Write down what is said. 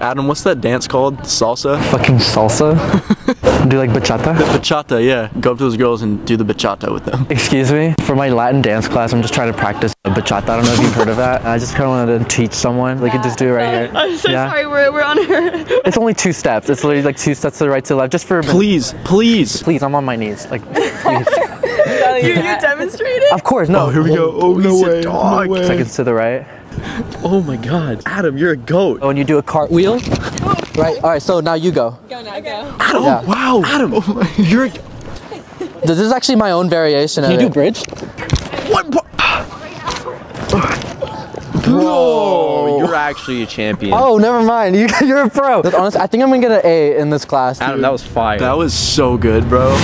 Adam, what's that dance called? Salsa? Fucking salsa. do like bachata. The bachata, yeah. Go up to those girls and do the bachata with them. Excuse me. For my Latin dance class, I'm just trying to practice bachata. I don't know if you've heard of that. I just kind of wanted to teach someone. They could just do it right here. I'm so Yeah. sorry, we're, we're on her. It's only two steps. It's literally like two steps to the right to the left, just for. Please, please. Please, I'm on my knees. Like, please. you, you demonstrated? of course, no. Oh, here we go. Oh, no way. No way. Seconds to the right. Oh my god. Adam, you're a goat. Oh, and you do a cartwheel. Right. All right. So now you go. Go now, go. Adam, Yeah. wow. Adam, oh my, you're a, This is actually my own variation. Can you do bridge? what? what? Bro, you're actually a champion. Oh, never mind. You, you're a pro. Honestly, I think I'm gonna get an A in this class. Adam, that was fire. That was so good, bro.